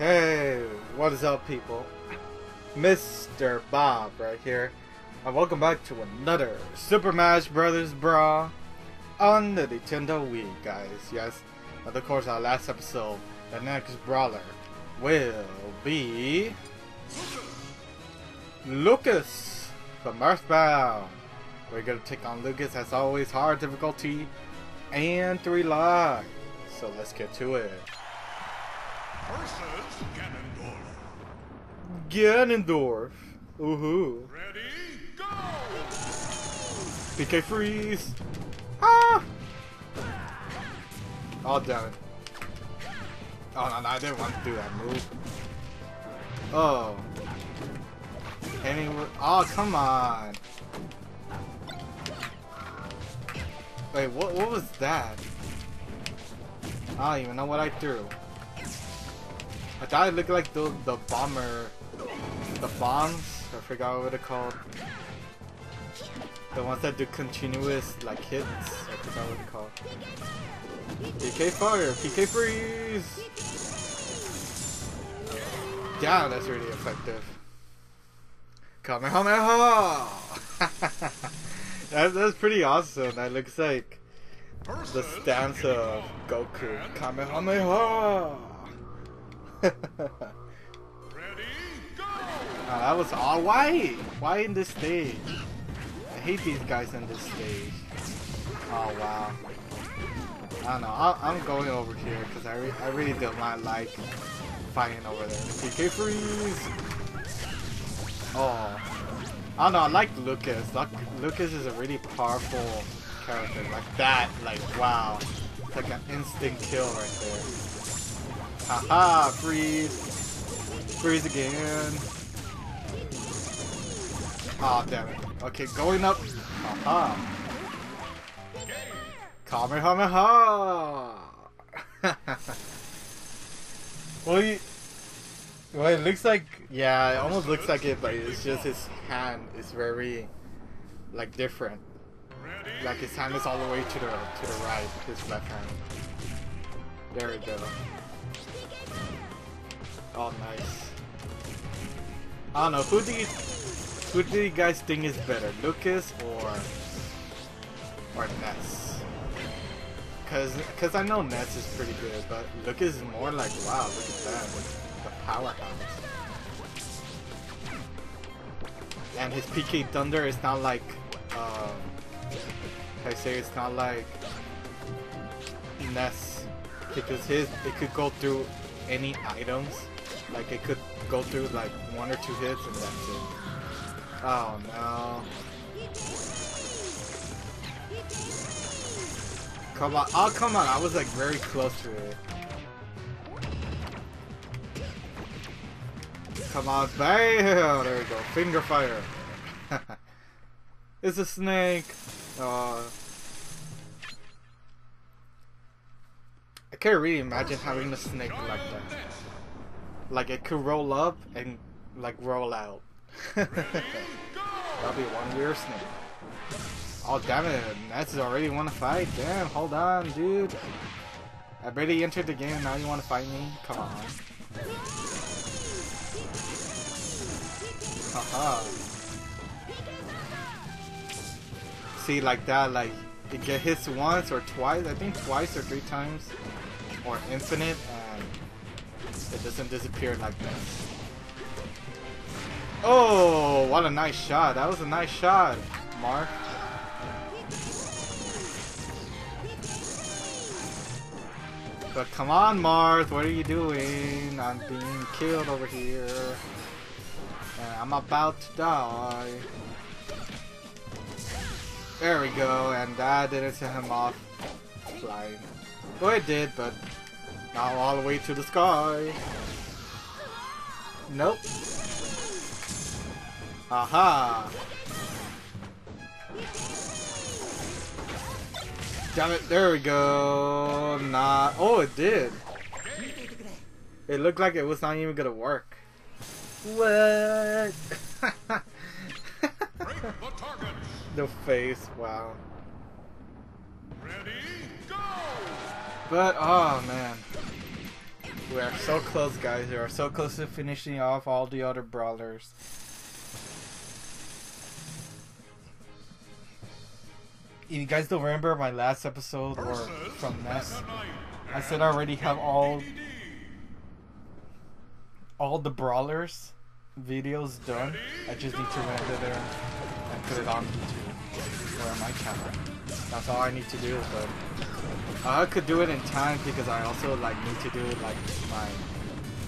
Hey, what is up, people? Mr. Bob right here, and welcome back to another Super Smash Brothers Brawl on the Nintendo Wii, guys. Yes, and of course, our last episode, the next brawler will be Lucas from Earthbound. We're gonna take on Lucas as always, hard difficulty and three lives. So let's get to it. Versus Ganondorf. Ganondorf. Ooh. Ready, go! PK freeze. Ah! Oh damn it. Oh no, no, I didn't want to do that move. Oh. Anyway, oh come on. Wait, what? What was that? I don't even know what I threw. I thought it looked like the the bomber, the bombs. I forgot what they're called. The ones that do continuous like hits. I forgot what they're called. PK fire, PK freeze. Yeah, that's really effective. Kamehameha! that's, that's pretty awesome. That looks like the stance of Goku. Kamehameha! Ready, go! Oh, that was all. Why? Why in this stage? I hate these guys in this stage. Oh wow. I don't know. I, I'm going over here because I, re I really do not like fighting over there. PK freeze. Oh. I don't know. I like Lucas. Luc Lucas is a really powerful character. Like that. Like wow. It's like an instant kill right there. Haha! Freeze. Freeze again. Oh damn it. Okay, going up. Aha. Kamehameha! well, you, well, it looks like, yeah, it almost looks like it, but it's just his hand is very, like, different. Like his hand is all the way to the to the right, his left hand. There we go. Oh, nice. I don't know who do you who do you guys think is better, Lucas or or Ness? Cause, Cause I know Ness is pretty good, but Lucas is more like wow, look at that, the powerhouse. And his PK Thunder is not like, um, I say it's not like Ness, because his it could go through any items, like it could go through like one or two hits and that's it. Oh no. Come on. Oh, come on. I was like very close to it. Come on. Bam! There we go. Finger fire. it's a snake. Uh, I can't really imagine having a snake like that. Like it could roll up and like roll out. That'll be one weird snake. Oh damn it, Nats already wanna fight? Damn, hold on, dude. I barely entered the game, now you wanna fight me? Come on. Haha. See, like that, like, it get hits once or twice, I think twice or three times, or infinite, and it doesn't disappear like this. Oh, what a nice shot. That was a nice shot, Mark. But come on, Marth, what are you doing? I'm being killed over here. And I'm about to die. There we go, and that didn't send him off flying. Well, it did, but not all the way to the sky. Nope. Aha! Damn it, there we go. Not. Oh, it did. It looked like it was not even gonna work. What? the the face, wow. Ready, go! But, oh man. We are so close, guys. We are so close to finishing off all the other brawlers. If you guys don't remember my last episode or from last, I said I already have all all the brawlers videos done. I just need to render them and put it on YouTube or on my channel. That's all I need to do. But Uh, I could do it in time because I also like need to do like my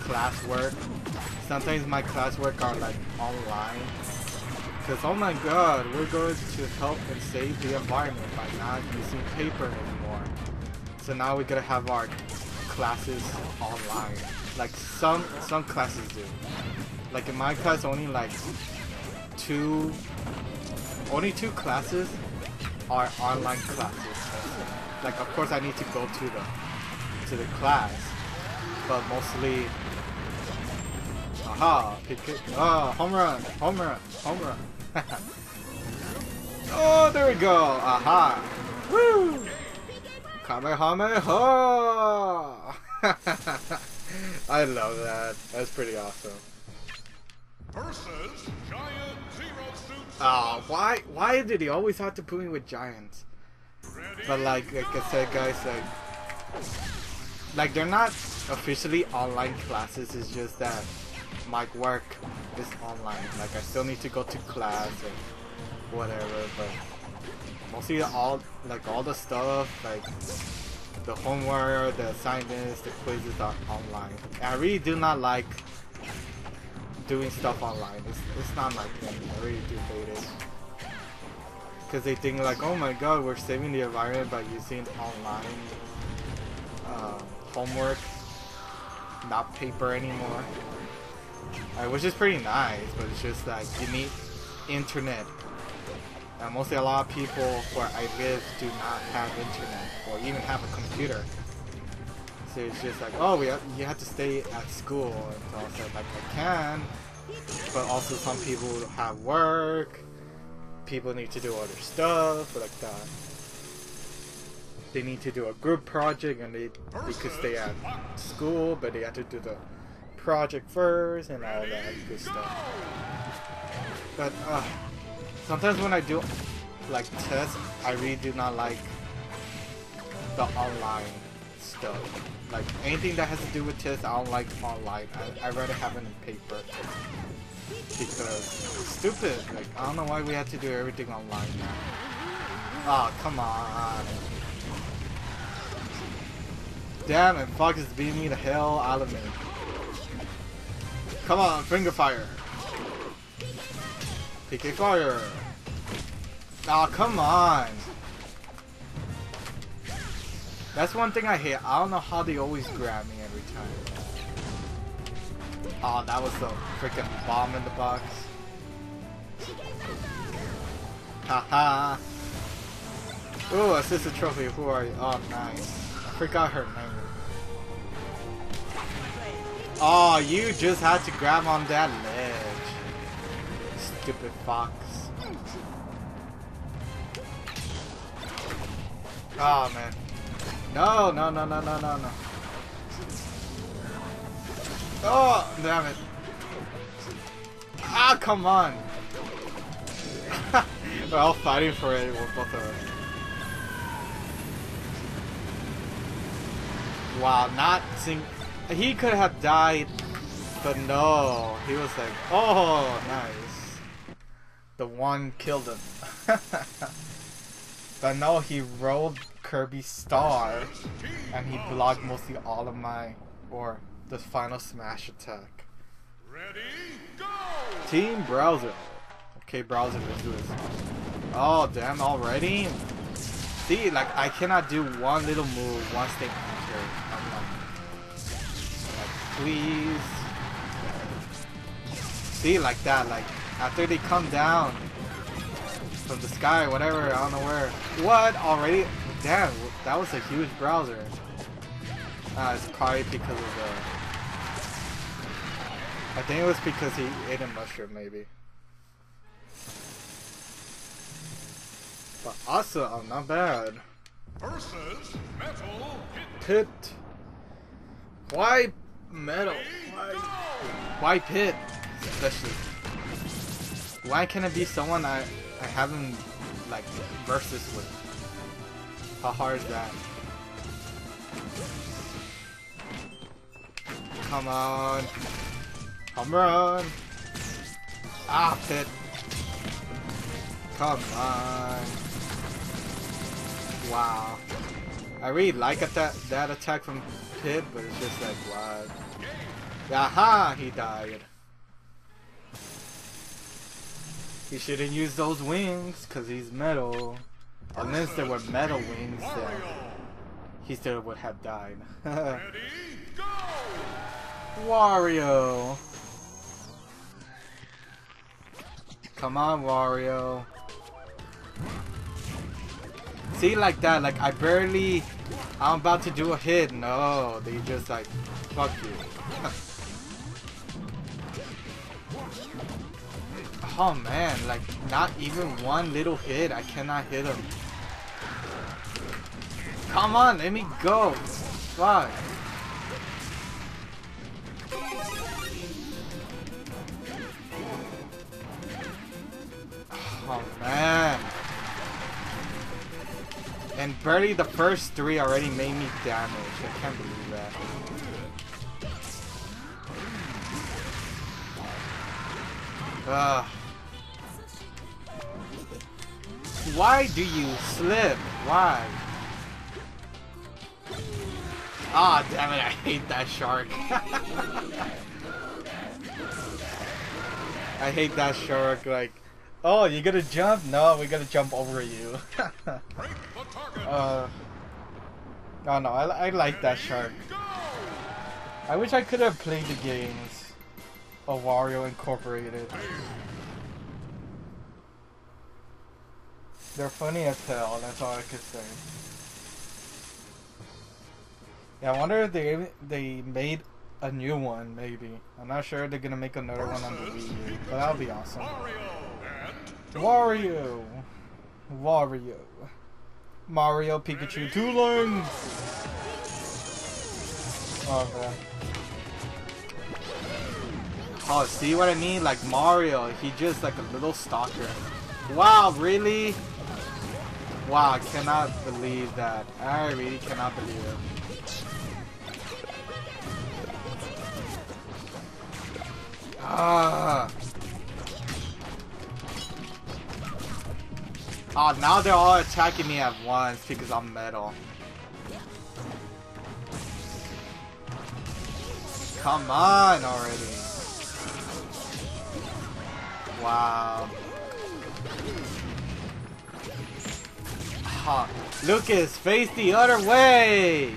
classwork. Sometimes my classwork are like online. Cause oh my god, we're going to help and save the environment by not using paper anymore. So now we're gonna have our classes online. Like some some classes do. Like in my class, only like two, only two classes are online classes. Like of course I need to go to the to the class, but mostly. Aha! Pick it. Oh, home run! Home run! Home run! oh, there we go! Aha! Woo! Kamehameha! I love that. That's pretty awesome. versus Giant Zero Suit. Oh, ah, why why did he always have to put me with giants? But like like I said guys, like like they're not officially online classes, it's just that my work is online. Like I still need to go to class and whatever, but mostly all like all the stuff, like the homework, the assignments, the quizzes are online. And I really do not like doing stuff online. It's, it's not my thing. I really do hate it. Because they think like, oh my god, we're saving the environment by using online uh, homework, not paper anymore. Uh, which is pretty nice, but it's just like you need internet. And mostly a lot of people where I live do not have internet or even have a computer. So it's just like, oh, we have, you have to stay at school. And so I said, like, I can, but also some people have work. People need to do other stuff like that. They need to do a group project and they because they at school, but they have to do the project first and all that good stuff. But uh, sometimes when I do like tests, I really do not like the online stuff. Like anything that has to do with tests, I don't like online. I I rather have it in paper because stupid. Like I don't know why we have to do everything online now. Oh ah, come on. Damn it, Fox is beating me the hell out of me. Come on, finger fire. PK fire. Oh, come on. That's one thing I hate. I don't know how they always grab me every time. Oh, that was the freaking bomb in the box. Haha. Ooh, assistant trophy. Who are you? Oh, nice. I forgot her name. Oh, you just had to grab on that ledge. Stupid fox. Oh man. No, no, no, no, no, no, no. Oh, damn it. Ah, come on. We're all fighting for it, with both of us. Wow, not seeing. He could have died, but no. He was like, oh, nice. The one killed him. but no, he rolled Kirby Star, and he blocked mostly all of my, or the final smash attack. Ready, go! Team Bowser. Okay, Bowser, let's do this. Oh, damn, already? See, like, I cannot do one little move once they enter. I'm like, like, please. See, like that, like, after they come down from the sky, whatever, I don't know where. What? Already? Damn, that was a huge Bowser. Uh, it's probably because of the... I think it was because he ate a mushroom, maybe. But awesome, oh, not bad. Versus Metal Hit. Pit. Why Metal. Why? Why Pit? Especially. Why can't it be someone I I haven't like versus with? How hard is that? Come on. Come on. Ah, Pit. Come on. Wow. I really like that that attack from Pit, but it's just like what? Aha! He died. He shouldn't use those wings because he's metal. Unless there were metal wings, then he still would have died. Ready, go! Wario. Come on, Wario. See, like that, like I barely, I'm about to do a hit. No, oh, they just like, fuck you. oh man, like not even one little hit. I cannot hit him. Come on, let me go. Fuck. Oh man. And barely the first three already made me damage. I can't believe that. Ugh. Why do you slip? Why? Ah, damn it, I hate that shark. I hate that shark, like, oh, you gonna jump? No, we gotta jump over you. Break the target. uh, oh no, I, I like that shark. I wish I could have played the games of Wario Incorporated. They're funny as hell, that's all I could say. Yeah, I wonder if they they made a new one, maybe. I'm not sure they're gonna make another one on the Wii U, but that'll be awesome. Wario! Wario. Mario, Pikachu, two lines! Oh, man. Oh, see what I mean? Like Mario, he just like a little stalker. Wow, really? Wow, I cannot believe that. I really cannot believe it. Ah. Oh, now they're all attacking me at once because I'm metal. Come on already. Wow. Huh. Lucas, face the other way!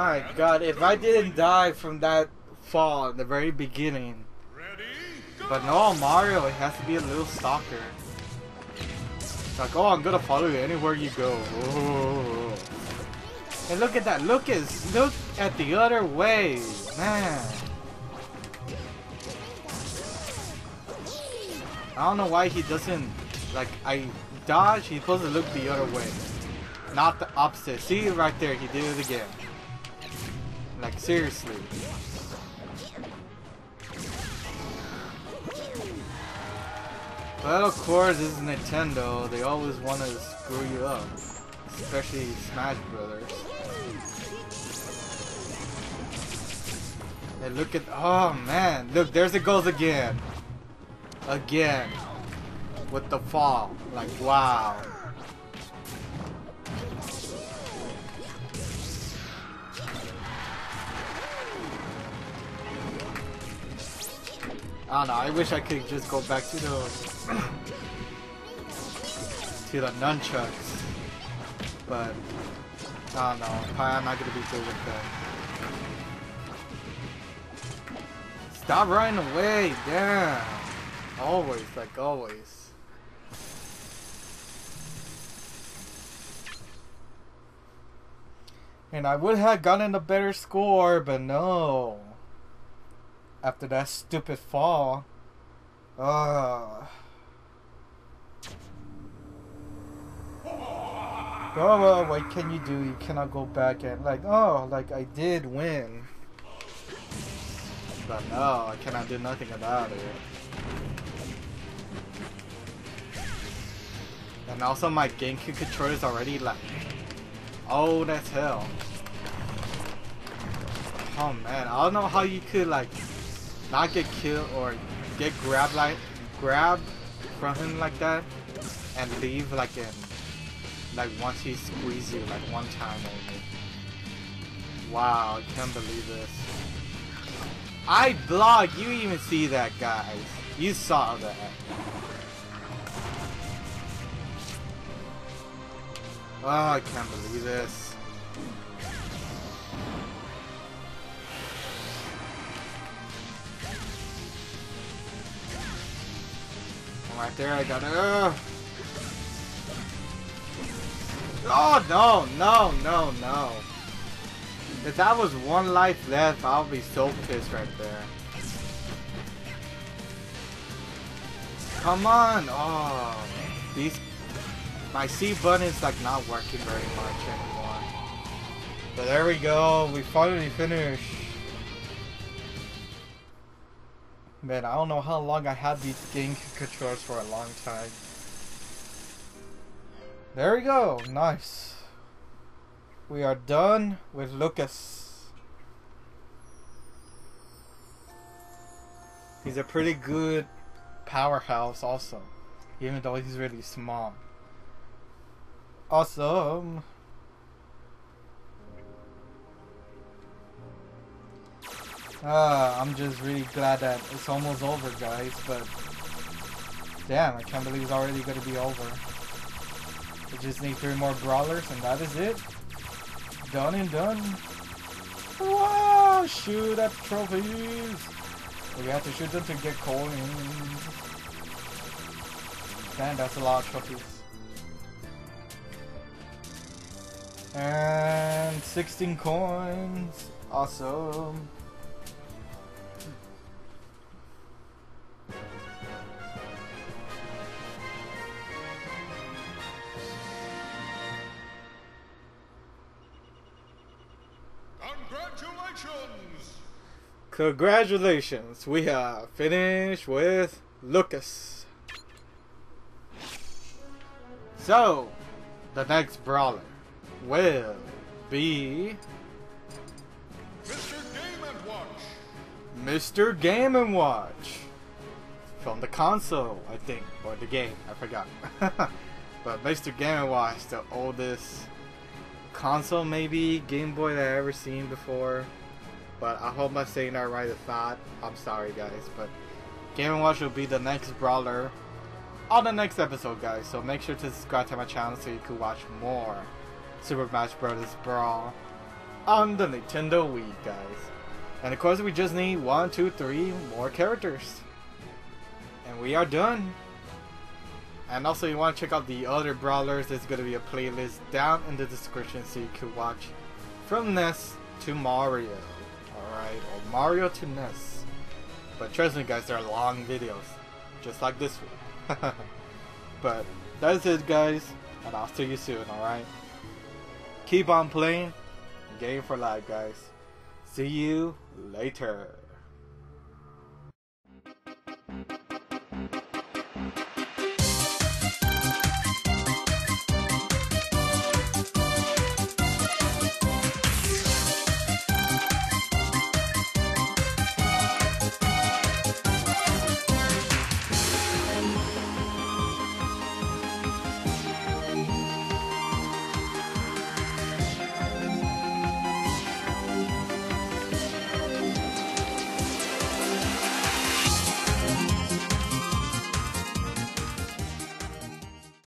My god, if I didn't die from that fall in the very beginning. But no, Mario, it has to be a little stalker. It's like, oh, I'm gonna follow you anywhere you go. Oh. And look at that, Lucas, look at the other way, man. I don't know why he doesn't, like, I dodge, he's supposed to look the other way. Not the opposite. See, right there, he did it again. Like, seriously. But of course, this is Nintendo. They always want to screw you up. Especially Smash Brothers. And look at... Oh, man. Look, there's it goes again. Again. With the fall. Like, wow. I don't know, I wish I could just go back to the to the nunchucks. But I don't know, probably I'm not gonna be good with that. Stop running away, damn. Always, like always. And I would have gotten a better score, but no after that stupid fall. Uh, Oh, well, what can you do? You cannot go back and, like, oh, like, I did win. But no, I cannot do nothing about it. And also my GameCube controller is already, like, old as hell. Oh man, I don't know how you could, like, not get killed or get grabbed, like, grabbed from him like that and leave, like, in like once he squeezes you like one time only. Wow, I can't believe this. I block, you even see that guys. You saw that. Oh, I can't believe this. Right there, I got. Ugh. Oh, no, no, no, no. If that was one life left, I'll be so pissed right there. Come on! Oh, these... My C button is like not working very much anymore. But there we go, we finally finished. Man, I don't know how long I had these game controllers for a long time. There we go. Nice. We are done with Lucas. He's a pretty good powerhouse also. Even though he's really small. Awesome. Ah, I'm just really glad that it's almost over, guys, but... Damn, I can't believe it's already gonna be over. We just need three more brawlers and that is it. Done and done. Wow, shoot at trophies. We have to shoot them to get coins. Damn, that's a lot of trophies. And 16 coins. Awesome. Congratulations, we have finished with Lucas. So, the next brawler will be Mr. Game Watch! Mr. Game Watch from the console, I think, or the game. I forgot. but Mr. Game Watch, the oldest console, maybe Game Boy that I ever seen before. But I hope I'm saying that right. If not, I'm sorry, guys. But Game Watch will be the next brawler on the next episode, guys. So make sure to subscribe to my channel so you can watch more Super Smash Bros. Brawl on the Nintendo Wii, guys. And of course, we just need one, two, three more characters. And we are done. And also, you want to check out the other brawlers, there's going to be a playlist down in the description so you can watch from Ness to Mario. Or Mario to Ness. But trust me, guys, they're long videos. Just like this one. but that's it, guys. And I'll see you soon, alright? Keep on playing. Game for life, guys. See you later.